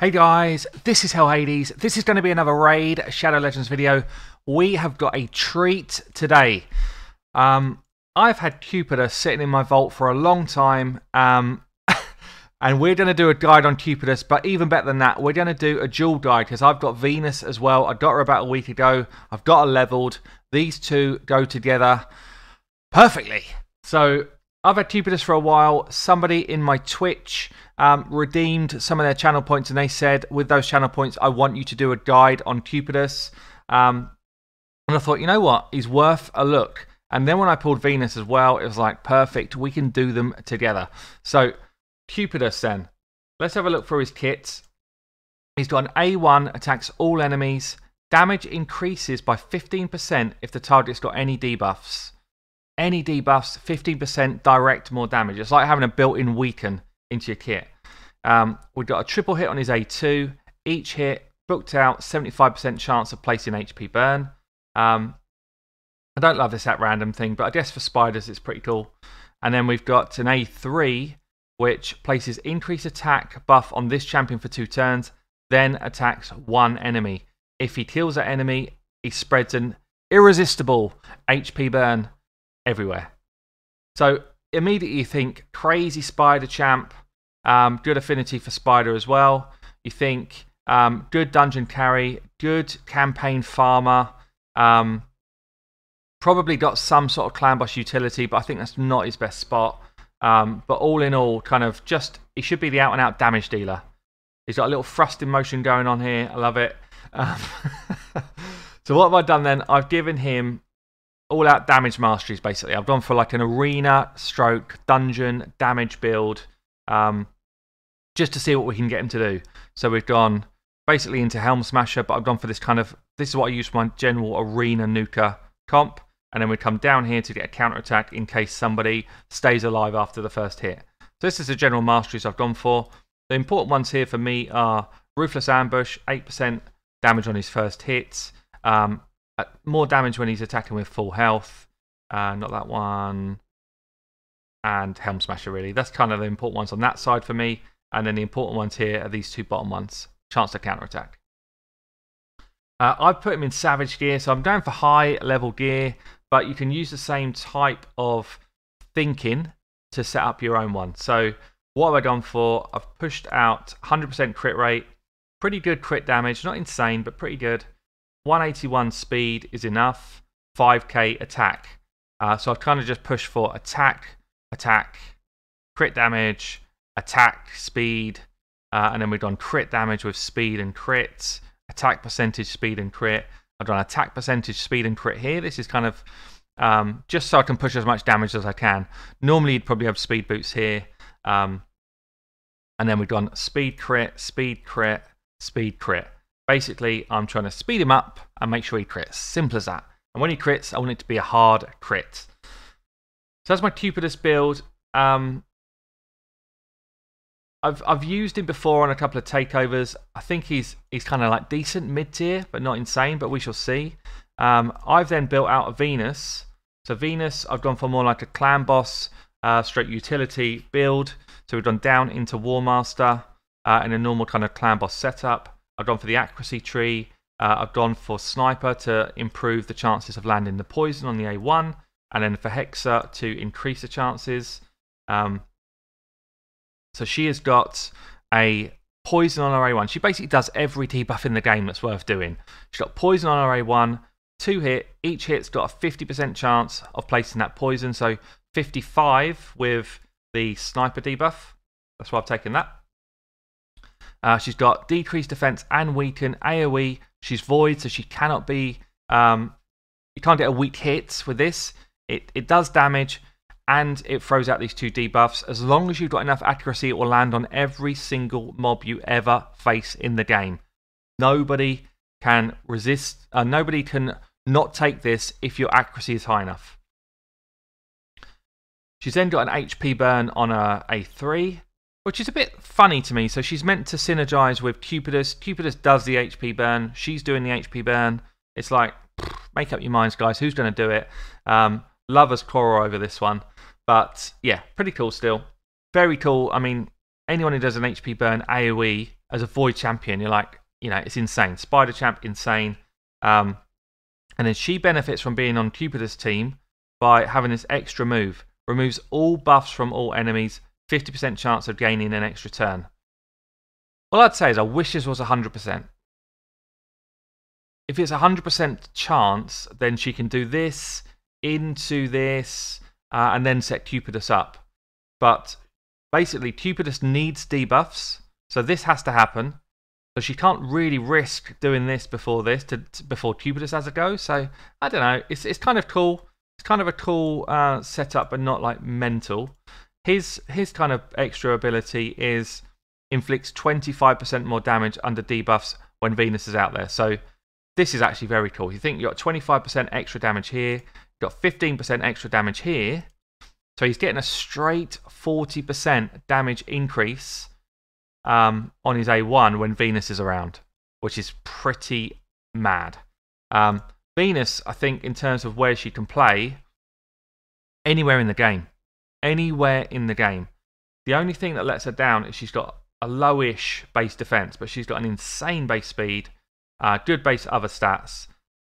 Hey guys, this is Hell Hades. This is going to be another raid Shadow Legends video. We have got a treat today. Um, I've had Cupidus sitting in my vault for a long time, um, and we're going to do a guide on Cupidus. But even better than that, we're going to do a dual guide because I've got Venus as well. I got her about a week ago. I've got her leveled. These two go together perfectly. So I've had Cupidus for a while. Somebody in my Twitch um, redeemed some of their channel points, and they said, with those channel points, I want you to do a guide on Cupidus. Um, and I thought, you know what? He's worth a look. And then when I pulled Venus as well, it was like, perfect. We can do them together. So, Cupidus then. Let's have a look through his kits. He's got an A1, attacks all enemies. Damage increases by 15% if the target's got any debuffs. Any debuffs, 15% direct more damage. It's like having a built in weaken into your kit. Um, we've got a triple hit on his A2. Each hit booked out 75% chance of placing HP burn. Um, I don't love this at random thing, but I guess for spiders it's pretty cool. And then we've got an A3, which places increased attack buff on this champion for two turns, then attacks one enemy. If he kills that enemy, he spreads an irresistible HP burn everywhere. So immediately you think crazy spider champ, um, good affinity for spider as well. You think um, good dungeon carry, good campaign farmer. Um, probably got some sort of clan boss utility, but I think that's not his best spot. Um, but all in all, kind of just he should be the out and out damage dealer. He's got a little thrusting motion going on here. I love it. Um, so what have I done then? I've given him all out damage masteries basically. I've gone for like an arena stroke dungeon damage build um, just to see what we can get him to do. So we've gone basically into Helm Smasher, but I've gone for this kind of this is what I use for my general arena nuker comp. And then we come down here to get a counter attack in case somebody stays alive after the first hit. So this is the general masteries I've gone for. The important ones here for me are Ruthless Ambush, 8% damage on his first hits. Um, uh, more damage when he's attacking with full health. Uh, not that one. And Helm Smasher, really. That's kind of the important ones on that side for me. And then the important ones here are these two bottom ones. Chance to counterattack. Uh, I've put him in Savage gear, so I'm going for high level gear, but you can use the same type of thinking to set up your own one. So, what have I gone for? I've pushed out 100% crit rate, pretty good crit damage, not insane, but pretty good. 181 speed is enough. 5k attack. Uh, so I've kind of just pushed for attack, attack, crit damage, attack, speed, uh, and then we've done crit damage with speed and crit, attack percentage, speed and crit. I've done attack percentage, speed and crit here. This is kind of um, just so I can push as much damage as I can. Normally you'd probably have speed boots here. Um, and then we've done speed crit, speed crit, speed crit. Basically, I'm trying to speed him up and make sure he crits. Simple as that. And when he crits, I want it to be a hard crit. So that's my Cupidus build. Um, I've I've used him before on a couple of takeovers. I think he's he's kind of like decent mid tier, but not insane. But we shall see. Um, I've then built out a Venus. So Venus, I've gone for more like a clan boss, uh, straight utility build. So we've gone down into War Master uh, in a normal kind of clan boss setup. I've gone for the accuracy tree. Uh, I've gone for sniper to improve the chances of landing the poison on the A1, and then for Hexer to increase the chances. Um, so she has got a poison on her A1. She basically does every debuff in the game that's worth doing. She's got poison on her A1, two hit. Each hit's got a 50% chance of placing that poison. So 55 with the sniper debuff. That's why I've taken that. Uh, she's got decreased defense and weaken AoE. She's void, so she cannot be. Um, you can't get a weak hit with this. It it does damage and it throws out these two debuffs. As long as you've got enough accuracy, it will land on every single mob you ever face in the game. Nobody can resist. Uh, nobody can not take this if your accuracy is high enough. She's then got an HP burn on a A3 which is a bit funny to me. So she's meant to synergize with Cupidus. Cupidus does the HP burn. She's doing the HP burn. It's like, make up your minds, guys. Who's going to do it? Um, lovers quarrel over this one. But yeah, pretty cool still. Very cool. I mean, anyone who does an HP burn AoE as a void champion, you're like, you know, it's insane. Spider champ, insane. Um, and then she benefits from being on Cupidus' team by having this extra move. Removes all buffs from all enemies, 50% chance of gaining an extra turn. All I'd say is I wish this was 100%. If it's 100% chance, then she can do this into this uh, and then set Cupidus up. But basically, Cupidus needs debuffs, so this has to happen. So she can't really risk doing this before this to, to before Cupidus has a go. So I don't know. It's it's kind of cool. It's kind of a cool uh, setup, but not like mental. His his kind of extra ability is inflicts 25% more damage under debuffs when Venus is out there. So this is actually very cool. You think you've got 25% extra damage here, got 15% extra damage here. So he's getting a straight 40% damage increase um, on his A1 when Venus is around, which is pretty mad. Um, Venus, I think, in terms of where she can play, anywhere in the game. Anywhere in the game. The only thing that lets her down is she's got a lowish base defense, but she's got an insane base speed, uh, good base other stats.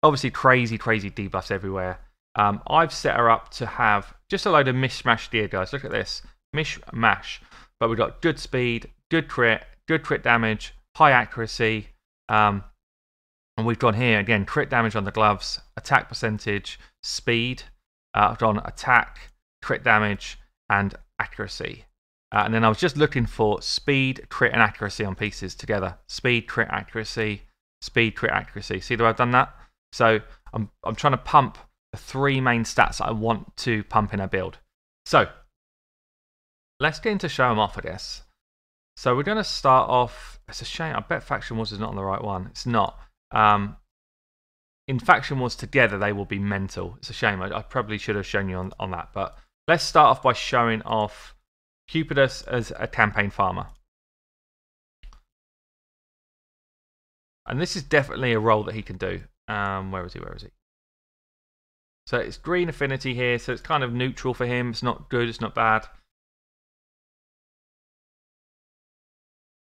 Obviously, crazy, crazy debuffs everywhere. Um, I've set her up to have just a load of mishmash gear, guys. Look at this. Mishmash. But we've got good speed, good crit, good crit damage, high accuracy. Um, and we've gone here again crit damage on the gloves, attack percentage, speed. Uh, I've gone attack, crit damage, and accuracy. Uh, and then I was just looking for speed, crit, and accuracy on pieces together. Speed, crit, accuracy, speed, crit, accuracy. See the way I've done that? So I'm, I'm trying to pump the three main stats I want to pump in a build. So let's get into show them off, I guess. So we're going to start off. It's a shame. I bet Faction Wars is not on the right one. It's not. Um, in Faction Wars together, they will be mental. It's a shame. I, I probably should have shown you on, on that. But let's start off by showing off Cupidus as a campaign farmer. And this is definitely a role that he can do. Um, where is he? Where is he? So it's green affinity here, so it's kind of neutral for him. It's not good, it's not bad.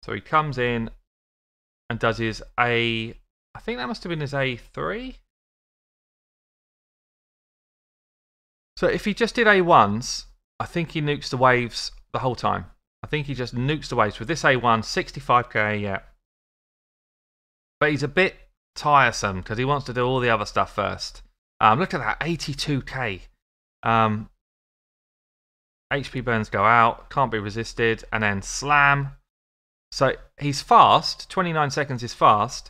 So he comes in and does his A. I think that must have been his A3. So if he just did A1s, I think he nukes the waves the whole time. I think he just nukes the waves with this A1, 65k, yeah. But he's a bit tiresome because he wants to do all the other stuff first. Um, look at that, 82k. Um, HP burns go out, can't be resisted, and then slam. So he's fast. 29 seconds is fast.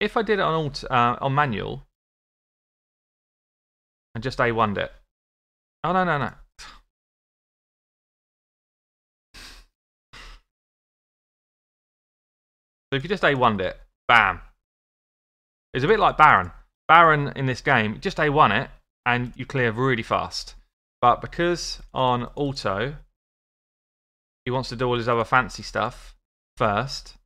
If I did it on alt, uh, on manual and just A1'd it. Oh no no no. So if you just A1'd it, bam. It's a bit like Baron. Baron in this game, just A1 it, and you clear really fast. But because on auto, he wants to do all his other fancy stuff first,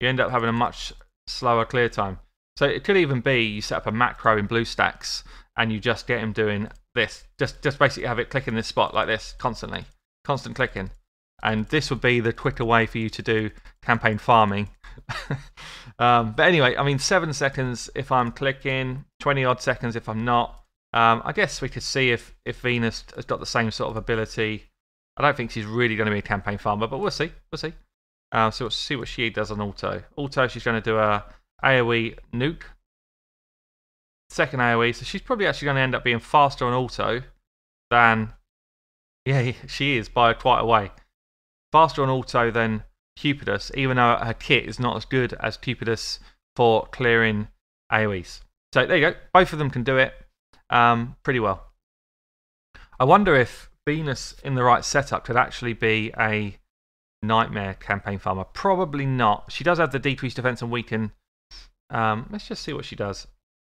you end up having a much slower clear time. So it could even be you set up a macro in BlueStacks and you just get him doing this. Just, just basically have it clicking this spot like this constantly. Constant clicking. And this would be the quicker way for you to do campaign farming um, but anyway, I mean, seven seconds if I'm clicking, 20 odd seconds if I'm not. Um, I guess we could see if, if Venus has got the same sort of ability. I don't think she's really going to be a campaign farmer, but we'll see. We'll see. Uh, so we'll see what she does on auto. Auto, she's going to do a AoE nuke. Second AoE, so she's probably actually going to end up being faster on auto than. Yeah, she is by quite a way. Faster on auto than Cupidus, even though her kit is not as good as Cupidus for clearing AoEs. So there you go. Both of them can do it um, pretty well. I wonder if Venus in the right setup could actually be a nightmare campaign farmer. Probably not. She does have the decreased defense and weaken. Um, let's just see what she does.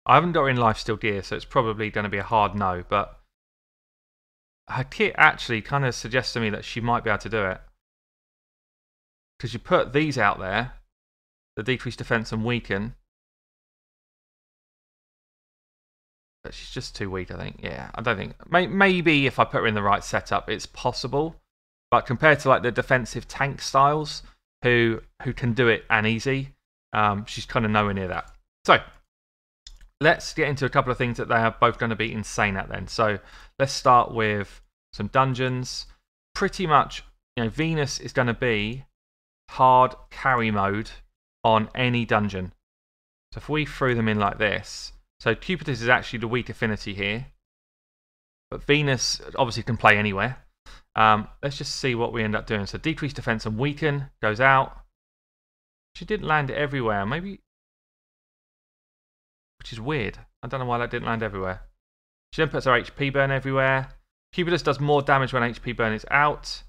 I haven't got her in Lifesteal gear, so it's probably going to be a hard no. But her kit actually kind of suggests to me that she might be able to do it. Because you put these out there, the decrease defense and weaken. But she's just too weak, I think. Yeah, I don't think. May, maybe if I put her in the right setup, it's possible. But compared to like the defensive tank styles, who who can do it and easy. Um, she's kind of nowhere near that. So let's get into a couple of things that they are both going to be insane at then. So let's start with some dungeons. Pretty much, you know, Venus is going to be hard carry mode on any dungeon. So if we threw them in like this, so Cupidus is actually the weak affinity here, but Venus obviously can play anywhere. Um, let's just see what we end up doing. So decrease defense and weaken goes out. She didn't land everywhere. Maybe, which is weird. I don't know why that didn't land everywhere. She then puts her HP burn everywhere. Cupidus does more damage when HP burn is out.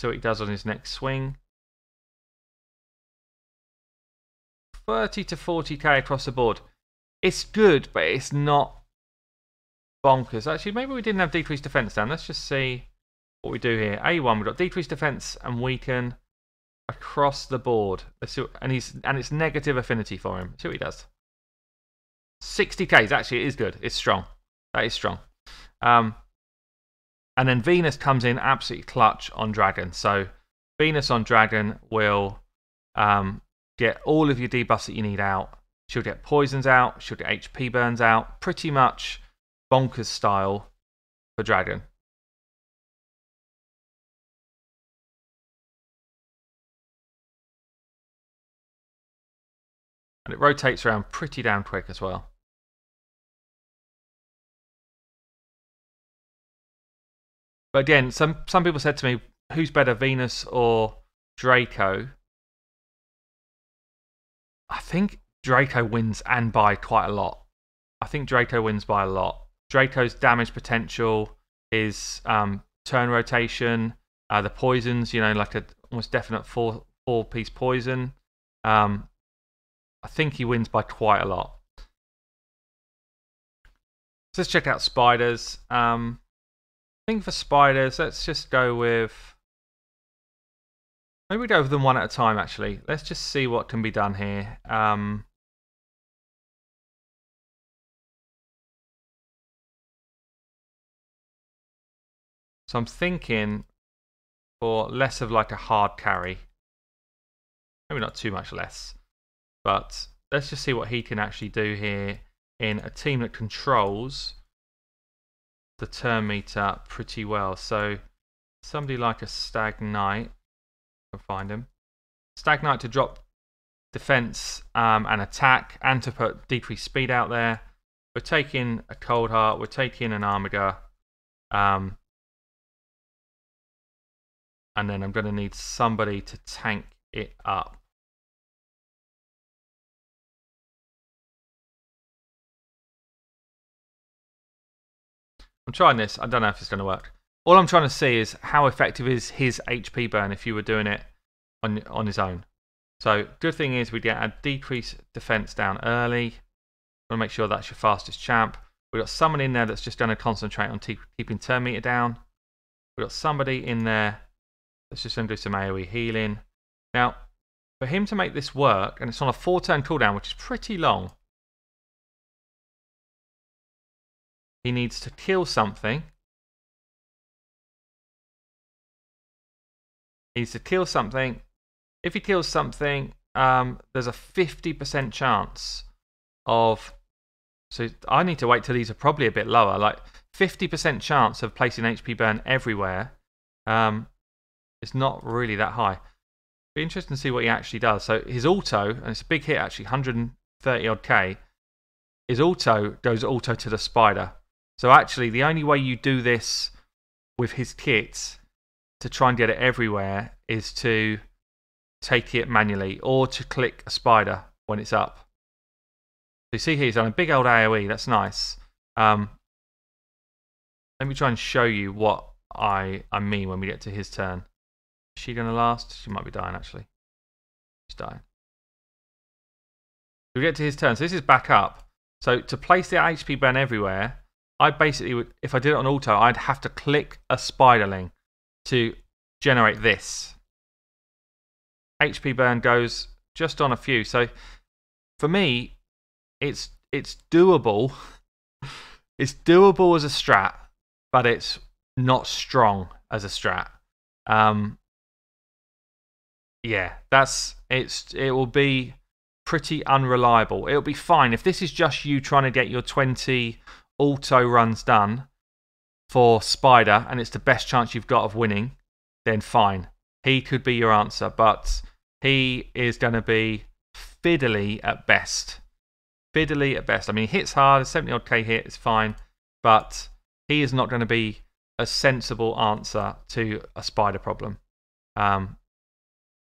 What he does on his next swing. 30 to 40k across the board. It's good, but it's not bonkers. Actually, maybe we didn't have decreased defense down. Let's just see what we do here. A1, we've got decreased defense and weaken across the board. And he's and it's negative affinity for him. Let's see what he does. 60k. Actually, it is good. It's strong. That is strong. Um, and then Venus comes in absolutely clutch on Dragon. So Venus on Dragon will um, get all of your debuffs that you need out. She'll get poisons out. She'll get HP burns out. Pretty much bonkers style for Dragon. And it rotates around pretty damn quick as well. But again, some some people said to me, "Who's better, Venus or Draco?" I think Draco wins and by quite a lot. I think Draco wins by a lot. Draco's damage potential, his um, turn rotation, uh, the poisons, you know, like a almost definite four four piece poison. Um, I think he wins by quite a lot. So let's check out spiders. Um, I think for spiders, let's just go with. Maybe we go over them one at a time, actually. Let's just see what can be done here. Um, so I'm thinking for less of like a hard carry. Maybe not too much less. But let's just see what he can actually do here in a team that controls the turn meter pretty well. So somebody like a Stag Knight, can find him. Stag Knight to drop defense um, and attack, and to put decreased speed out there. We're taking a Coldheart. We're taking an Armiger. Um, and then I'm going to need somebody to tank it up. I'm trying this. I don't know if it's going to work. All I'm trying to see is how effective is his HP burn if you were doing it on on his own. So good thing is we get a decrease defense down early. Want to make sure that's your fastest champ. We've got someone in there that's just going to concentrate on keeping turn meter down. We've got somebody in there that's just going to do some AoE healing. Now, for him to make this work, and it's on a four turn cooldown, which is pretty long, He needs to kill something. He needs to kill something. If he kills something, um, there's a 50% chance of. So I need to wait till these are probably a bit lower. Like 50% chance of placing HP burn everywhere. Um, it's not really that high. Be interesting to see what he actually does. So his auto, and it's a big hit actually, 130 odd K. His auto goes auto to the spider. So actually, the only way you do this with his kit to try and get it everywhere is to take it manually or to click a spider when it's up. So you see here he's on a big old AoE, that's nice. Um, let me try and show you what I, I mean when we get to his turn. Is she going to last? She might be dying actually. She's dying. We get to his turn. So this is back up. So to place the HP burn everywhere, I basically would, if I did it on auto, I'd have to click a spiderling to generate this. HP burn goes just on a few. So for me, it's it's doable. it's doable as a strat, but it's not strong as a strat. Um, yeah, that's it's it will be pretty unreliable. It'll be fine if this is just you trying to get your 20 auto runs done for Spider and it's the best chance you've got of winning, then fine. He could be your answer, but he is going to be fiddly at best. Fiddly at best. I mean, he hits hard, a 70 odd K hit is fine, but he is not going to be a sensible answer to a spider problem. Um,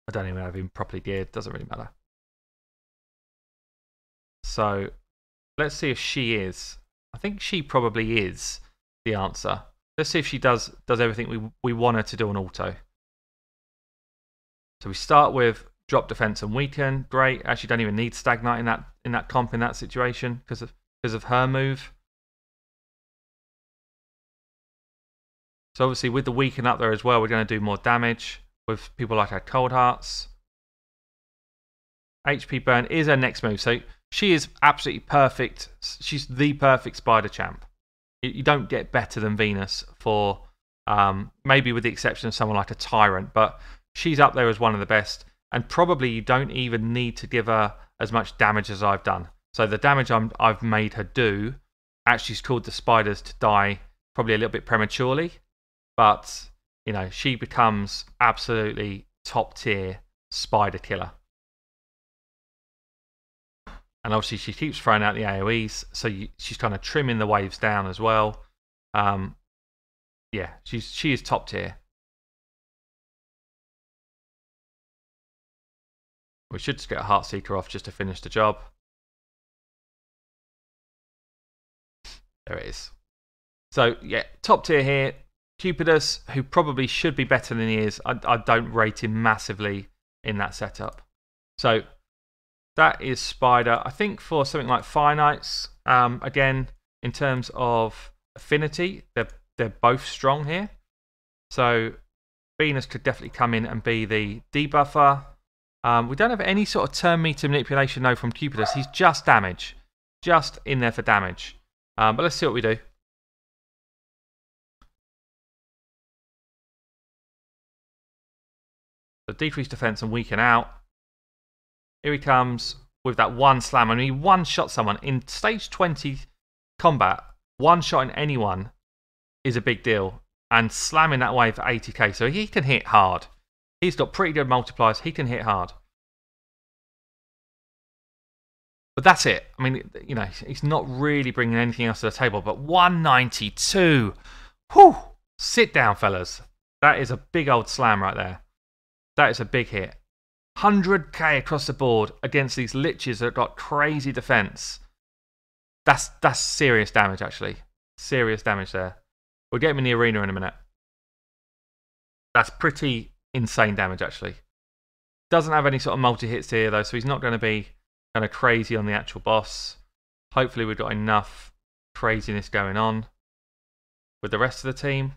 I don't even have him properly geared, doesn't really matter. So let's see if she is. I think she probably is the answer. Let's see if she does does everything we we want her to do on auto. So we start with drop defense and weaken. Great. Actually, don't even need Stag Knight in that in that comp in that situation because of because of her move. So obviously with the weaken up there as well, we're going to do more damage with people like our Coldhearts. HP burn is her next move. So she is absolutely perfect. She's the perfect spider champ. You don't get better than Venus for um, maybe with the exception of someone like a Tyrant, but she's up there as one of the best. And probably you don't even need to give her as much damage as I've done. So the damage i have made her do actually has caused the spiders to die probably a little bit prematurely. But, you know, she becomes absolutely top tier spider killer. And obviously, she keeps throwing out the AoEs, so you, she's kind of trimming the waves down as well. Um, yeah, she's she is top tier. We should just get a Heartseeker off just to finish the job. There it is. So, yeah, top tier here. Cupidus, who probably should be better than he is. I, I don't rate him massively in that setup. So, that is Spider. I think for something like Fire Knights, um, again, in terms of affinity, they're, they're both strong here. So Venus could definitely come in and be the debuffer. Um, we don't have any sort of turn meter manipulation, though, from Cupidus. He's just damage. Just in there for damage. Um, but let's see what we do. So decrease defense and weaken out. Here he comes with that one slam. I mean, he one shot someone in stage 20 combat. One shot in anyone is a big deal. And slamming that way for 80k. So he can hit hard. He's got pretty good multipliers. He can hit hard. But that's it. I mean, you know, he's not really bringing anything else to the table. But 192. Whew. Sit down, fellas. That is a big old slam right there. That is a big hit. 100k across the board against these liches that got crazy defense. That's that's serious damage actually. Serious damage there. We'll get him in the arena in a minute. That's pretty insane damage actually. Doesn't have any sort of multi hits here though, so he's not going to be kind of crazy on the actual boss. Hopefully we've got enough craziness going on with the rest of the team.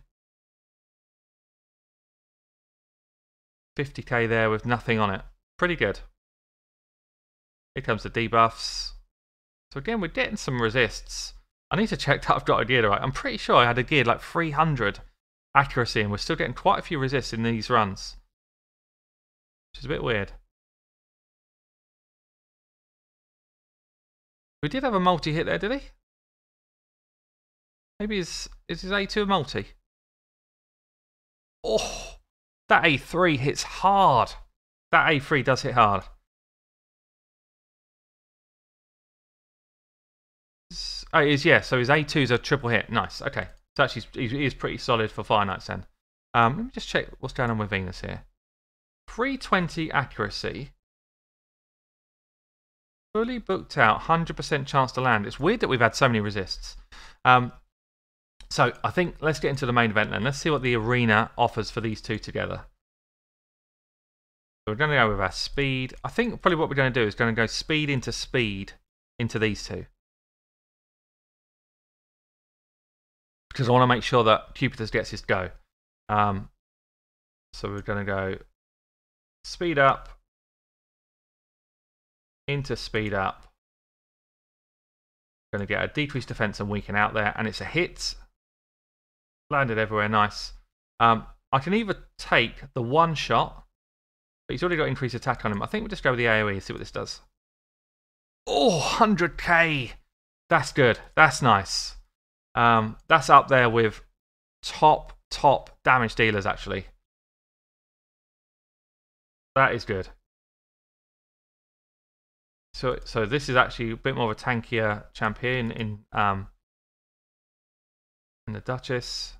50k there with nothing on it. Pretty good. Here comes the debuffs. So again, we're getting some resists. I need to check that I've got a gear right. I'm pretty sure I had a gear like 300 accuracy and we're still getting quite a few resists in these runs. Which is a bit weird. We did have a multi-hit there, did he? Maybe is, is his A2 a multi? Oh! That A3 hits hard. That A3 does hit hard. Oh, is, yeah. So his A2 is a triple hit. Nice. Okay. So actually, he is pretty solid for Fire Knights then. Um, let me just check what's going on with Venus here. 320 accuracy. Fully booked out, 100% chance to land. It's weird that we've had so many resists. Um, so I think let's get into the main event then. Let's see what the arena offers for these two together. So we're going to go with our speed. I think probably what we're going to do is going to go speed into speed into these two. Because I want to make sure that Cupidus gets his go. Um, so we're going to go speed up into speed up. Going to get a decreased defense and weaken out there, and it's a hit. Landed everywhere. Nice. Um, I can either take the one shot, but he's already got increased attack on him. I think we'll just go with the AoE and see what this does. Oh, 100k. That's good. That's nice. Um, that's up there with top, top damage dealers, actually. That is good. So, so this is actually a bit more of a tankier champion in um, in the Duchess.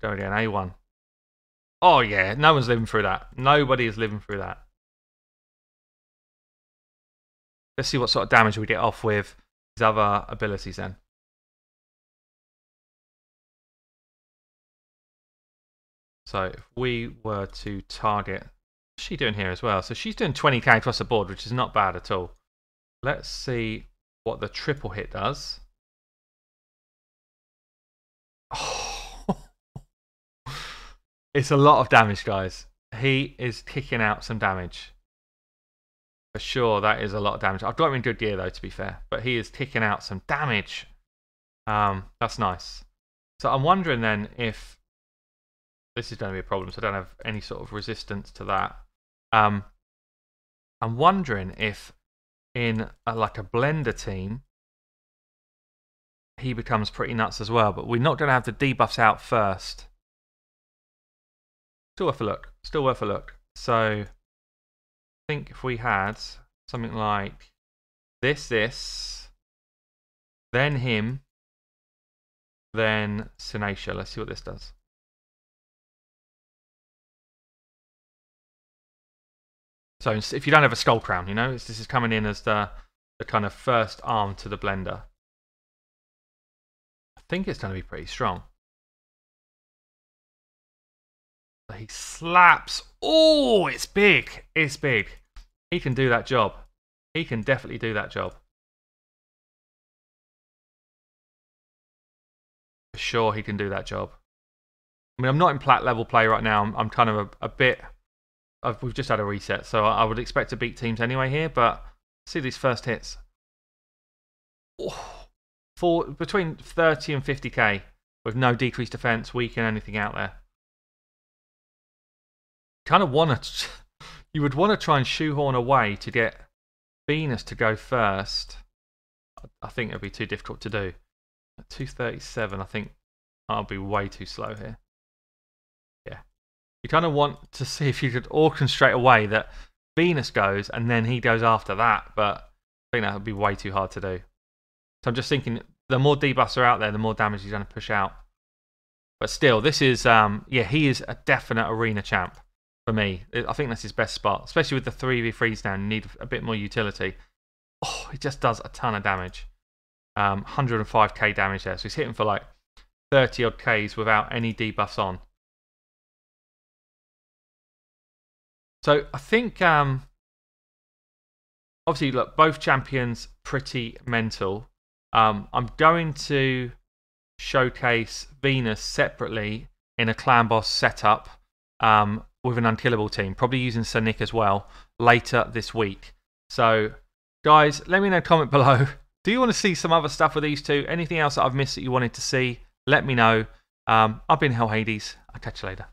Go again. A1. Oh yeah, no one's living through that. Nobody is living through that. Let's see what sort of damage we get off with his other abilities then. So if we were to target, what's she doing here as well? So she's doing 20k across the board, which is not bad at all. Let's see what the triple hit does. It's a lot of damage, guys. He is kicking out some damage. For sure, that is a lot of damage. I've got him in good gear, though, to be fair. But he is kicking out some damage. Um, that's nice. So I'm wondering then if this is going to be a problem. So I don't have any sort of resistance to that. Um, I'm wondering if in a, like a blender team, he becomes pretty nuts as well. But we're not going to have the debuffs out first. Still worth a look. Still worth a look. So I think if we had something like this, this, then him, then Sinesha. Let's see what this does. So if you don't have a Skullcrown, you know, this is coming in as the, the kind of first arm to the blender. I think it's going to be pretty strong. He slaps. Oh, it's big. It's big. He can do that job. He can definitely do that job. For sure, he can do that job. I mean, I'm not in plat level play right now. I'm, kind of a, a bit. I've, we've just had a reset, so I, I would expect to beat teams anyway here. But see these first hits. Oh, for between 30 and 50k with no decreased defense, weaken anything out there. Kind of want to you would want to try and shoehorn a way to get Venus to go first. I think it would be too difficult to do. At 237, I think I'll be way too slow here. Yeah. You kind of want to see if you could orchestrate a way that Venus goes and then he goes after that, but I think that would be way too hard to do. So I'm just thinking the more debuffs are out there, the more damage he's going to push out. But still, this is, um, yeah, he is a definite arena champ for me. I think that's his best spot, especially with the 3v3s now. You need a bit more utility. Oh, it just does a ton of damage. Um, 105k damage there. So he's hitting for like 30 odd Ks without any debuffs on. So I think, um, obviously, look, both champions pretty mental. Um, I'm going to showcase Venus separately in a clan boss setup. Um, with an unkillable team, probably using Sir Nick as well later this week. So, guys, let me know comment below. Do you want to see some other stuff with these two? Anything else that I've missed that you wanted to see? Let me know. Um, I've been Hell Hades. I'll catch you later.